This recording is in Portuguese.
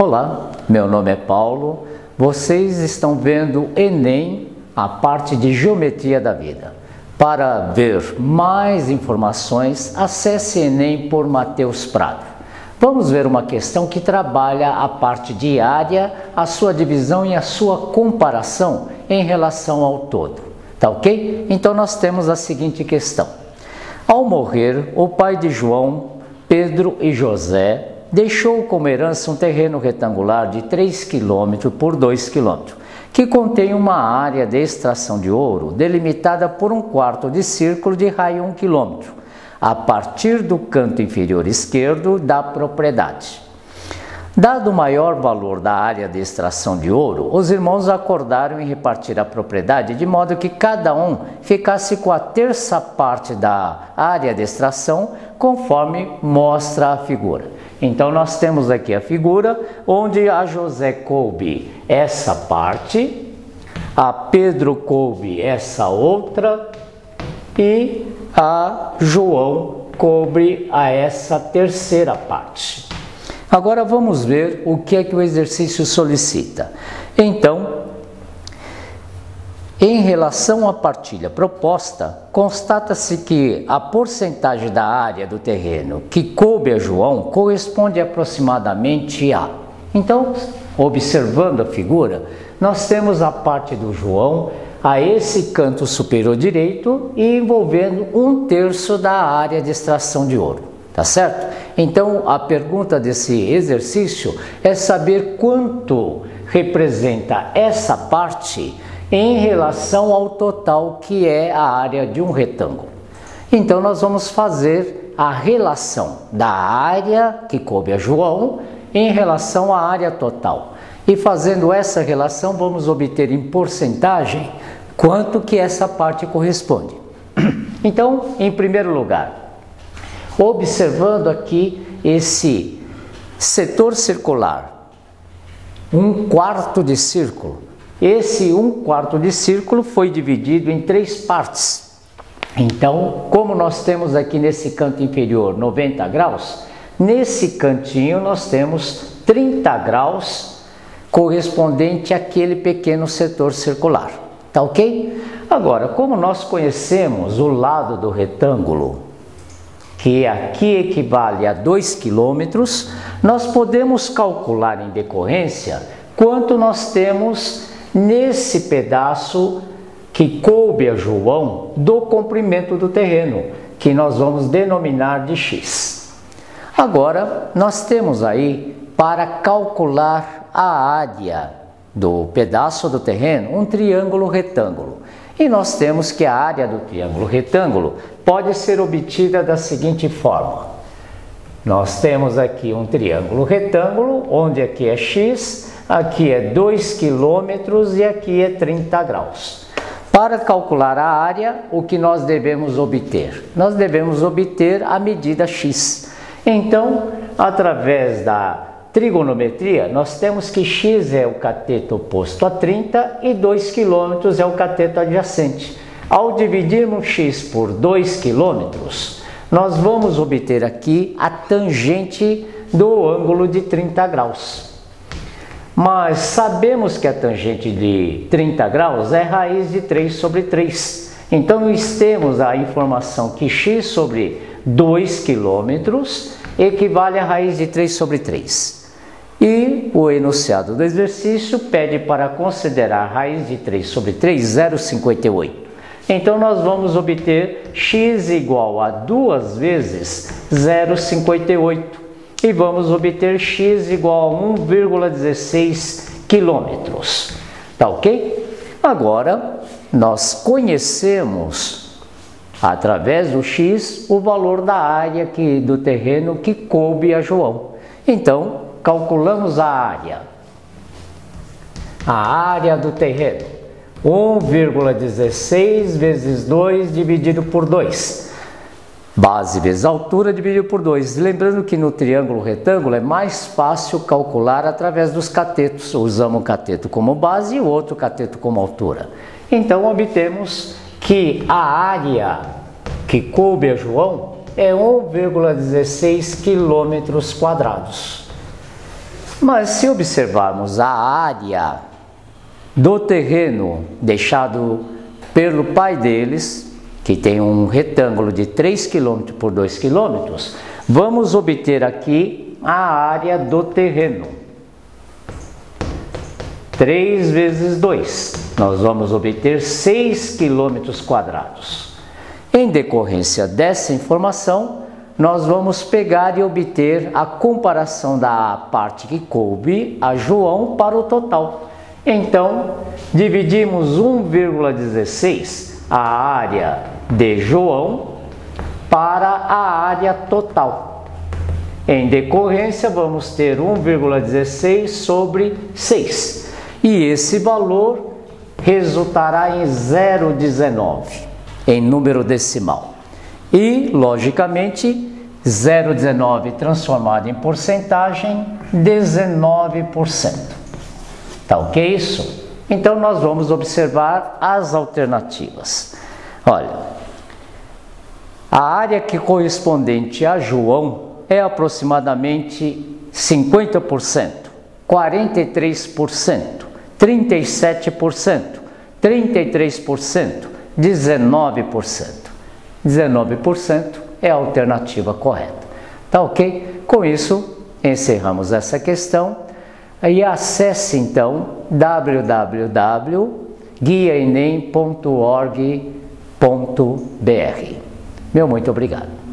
Olá, meu nome é Paulo. Vocês estão vendo Enem, a parte de Geometria da Vida. Para ver mais informações, acesse Enem por Matheus Prado. Vamos ver uma questão que trabalha a parte diária, a sua divisão e a sua comparação em relação ao todo. Tá ok? Então nós temos a seguinte questão. Ao morrer, o pai de João, Pedro e José deixou como herança um terreno retangular de 3 km por 2 km, que contém uma área de extração de ouro delimitada por um quarto de círculo de raio 1 km, a partir do canto inferior esquerdo da propriedade. Dado o maior valor da área de extração de ouro, os irmãos acordaram em repartir a propriedade de modo que cada um ficasse com a terça parte da área de extração, conforme mostra a figura. Então nós temos aqui a figura onde a José coube essa parte, a Pedro coube essa outra e a João coube a essa terceira parte. Agora vamos ver o que é que o exercício solicita. Então, em relação à partilha proposta, constata-se que a porcentagem da área do terreno que coube a João corresponde aproximadamente a. Então, observando a figura, nós temos a parte do João a esse canto superior direito e envolvendo um terço da área de extração de ouro. Tá certo? Então a pergunta desse exercício é saber quanto representa essa parte em relação ao total que é a área de um retângulo. Então nós vamos fazer a relação da área que coube a João em relação à área total. E fazendo essa relação, vamos obter em porcentagem quanto que essa parte corresponde. Então, em primeiro lugar, observando aqui esse setor circular, um quarto de círculo. Esse um quarto de círculo foi dividido em três partes. Então, como nós temos aqui nesse canto inferior 90 graus, nesse cantinho nós temos 30 graus correspondente àquele pequeno setor circular. Tá ok? Agora, como nós conhecemos o lado do retângulo que aqui equivale a 2 quilômetros, nós podemos calcular em decorrência quanto nós temos nesse pedaço que coube a João do comprimento do terreno, que nós vamos denominar de x. Agora, nós temos aí para calcular a área do pedaço do terreno um triângulo retângulo. E nós temos que a área do triângulo retângulo pode ser obtida da seguinte forma. Nós temos aqui um triângulo retângulo, onde aqui é x, aqui é 2 km e aqui é 30 graus. Para calcular a área, o que nós devemos obter? Nós devemos obter a medida x. Então, através da trigonometria, nós temos que x é o cateto oposto a 30 e 2 km é o cateto adjacente. Ao dividirmos x por 2 km, nós vamos obter aqui a tangente do ângulo de 30 graus. Mas sabemos que a tangente de 30 graus é raiz de 3 sobre 3. Então, temos a informação que x sobre 2 km equivale a raiz de 3 sobre 3. E o enunciado do exercício pede para considerar a raiz de 3 sobre 3, 0,58. Então nós vamos obter x igual a 2 vezes 0,58 e vamos obter x igual a 1,16 quilômetros. Tá ok? Agora nós conhecemos através do x o valor da área que, do terreno que coube a João. Então calculamos a área. A área do terreno. 1,16 vezes 2 dividido por 2. Base vezes altura dividido por 2. Lembrando que no triângulo retângulo é mais fácil calcular através dos catetos. Usamos o cateto como base e o outro cateto como altura. Então obtemos que a área que coube a João é 1,16 quilômetros quadrados. Mas se observarmos a área do terreno deixado pelo pai deles, que tem um retângulo de 3 km por 2 km, vamos obter aqui a área do terreno. 3 vezes 2, nós vamos obter 6 km quadrados. Em decorrência dessa informação, nós vamos pegar e obter a comparação da parte que coube a João para o total. Então, dividimos 1,16 a área de João para a área total. Em decorrência, vamos ter 1,16 sobre 6. E esse valor resultará em 0,19 em número decimal. E, logicamente, 0,19 transformado em porcentagem, 19%. Tá ok isso? Então nós vamos observar as alternativas. Olha, a área que correspondente a João é aproximadamente 50%, 43%, 37%, 33%, 19%. 19% é a alternativa correta. Tá ok? Com isso, encerramos essa questão e acesse então www.guiaenem.org.br. Meu muito obrigado.